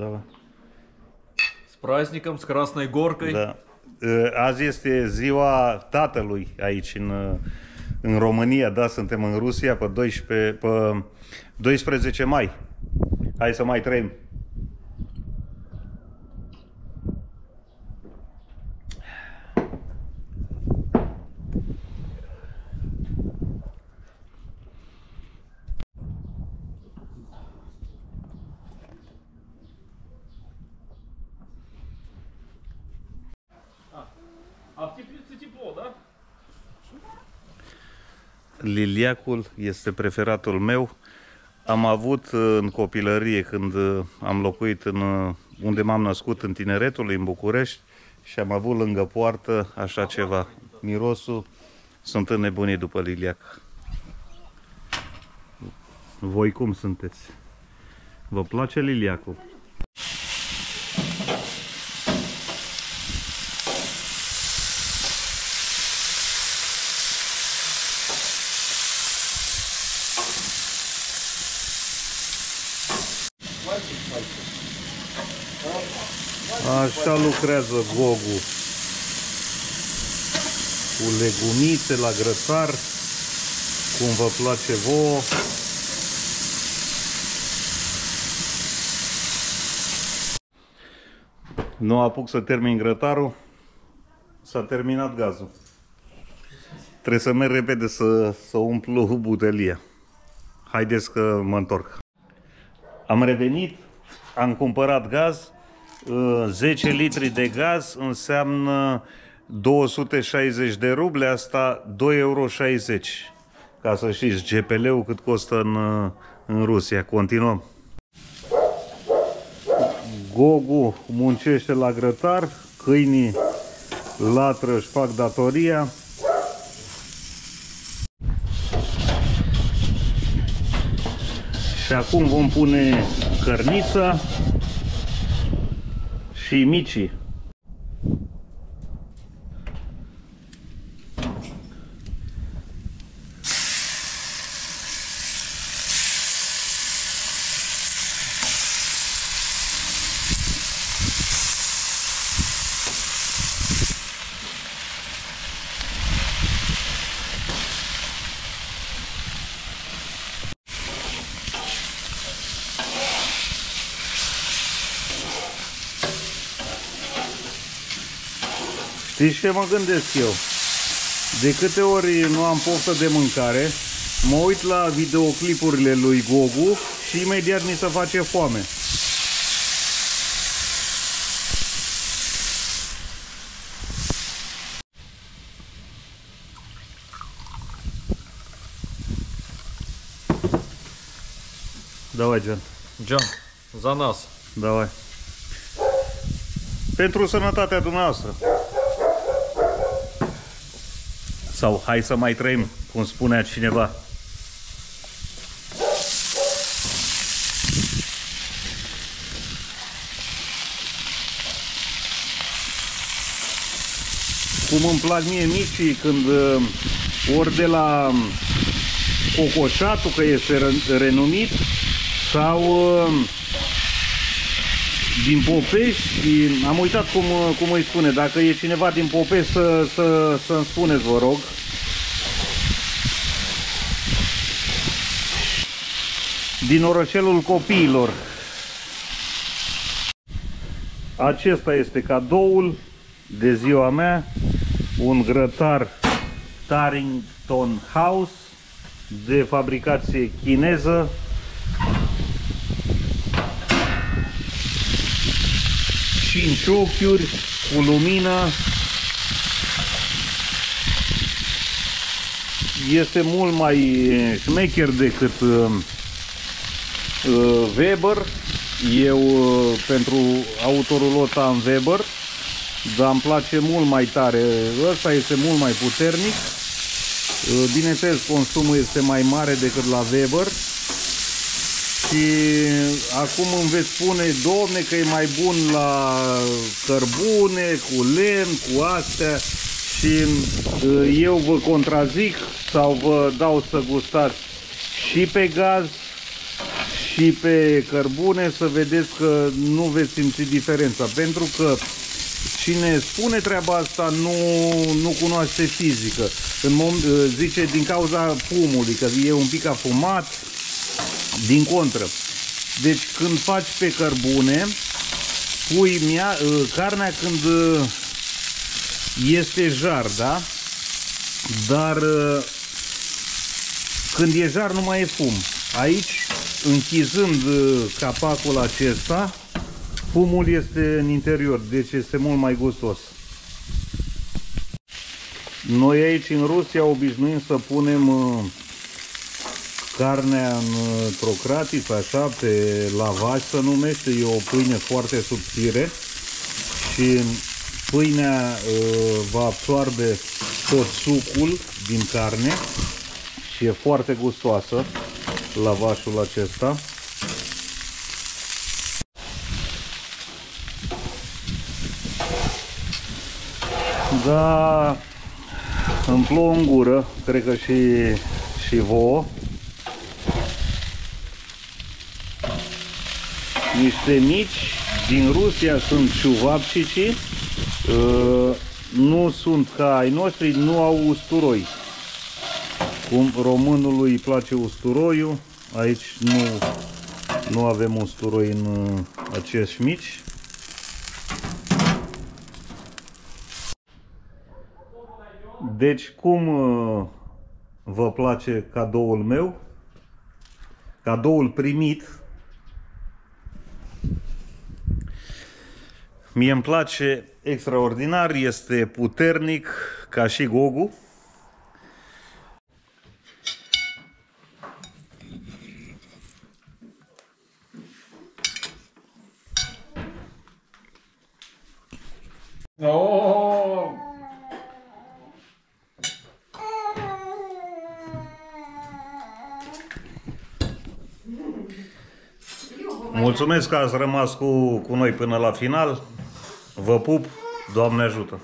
Давай. С праздником, с Красной Горкой. Da. Uh, Azi este ziua tatălui aici în, uh, în România, da, suntem în Rusia pe 12, pe 12 mai. Hai să mai trăim. Liliacul este preferatul meu. Am avut uh, în copilărie, când uh, am locuit în, uh, unde m-am născut, în tineretul, în București, și am avut lângă poartă așa ceva. Mirosul, sunt înnebunit după liliac. Voi cum sunteți? Vă place liliacul? Așa lucrează Gogu. Cu legumițe la grătar, cum vă place vouă. Nu apuc să termin grătarul, s-a terminat gazul. Trebuie să merg repede să, să umplu butelia. Haideți că mă întorc. Am revenit, am cumpărat gaz, uh, 10 litri de gaz înseamnă 260 de ruble, asta 2,60 euro. Ca să știți, GPL-ul cât costă în, uh, în Rusia. Continuăm. Gogu muncește la grătar, câinii latră, își fac datoria. Și acum vom pune cărnița și Știți ce mă gândesc eu? De câte ori nu am poftă de mâncare, mă uit la videoclipurile lui Gogu și imediat mi se face foame. Давай, John. Джан, за нас. Давай. Pentru sănătatea dumneavoastră. Sau hai să mai trăim, cum spunea cineva. Cum îmi plac mie micii când uh, ori de la Cocoșatul, că este re- renumit, sau uh, din Popești, am uitat cum, cum îi spune, dacă e cineva din Popești să, să, să-mi spuneți, vă rog. Din orășelul copiilor. Acesta este cadoul de ziua mea, un grătar Tarrington House de fabricație chineză, 5 ochiuri cu lumină. Este mult mai șmecher decât uh, uh, Weber. Eu uh, pentru autorul ăsta am Weber, dar îmi place mult mai tare. Ăsta este mult mai puternic. Uh, Bineînțeles, consumul este mai mare decât la Weber. Și acum îmi veți spune, domne, că e mai bun la cărbune, cu lemn, cu astea și uh, eu vă contrazic sau vă dau să gustați și pe gaz și și pe cărbune să vedeți că nu veți simți diferența. Pentru că cine spune treaba asta nu, nu cunoaște fizică. În mom, zice din cauza fumului, că e un pic afumat, din contră. Deci când faci pe cărbune, pui mia, carnea când este jar, da? Dar când e jar nu mai e fum. Aici, închizând capacul acesta, fumul este în interior, deci este mult mai gustos. Noi aici în Rusia obișnuim să punem carnea într-o cratiță, așa, pe lavaj să numește, e o pâine foarte subțire și pâinea uh, va absorbe tot sucul din carne și e foarte gustoasă lavașul acesta. Da, îmi plouă în gură, cred că și, și vouă. Niște mici din Rusia sunt ciuvapșici, uh, nu sunt ca ai noștri, nu au usturoi. Cum românului îi place usturoiul, aici nu, nu avem usturoi în uh, acești mici. Deci cum uh, vă place cadoul meu? Cadoul primit. Mie îmi place extraordinar, este puternic ca și Gogu. Oh! Mulțumesc că ați rămas cu, cu noi până la final. Vă pup, Doamne ajută!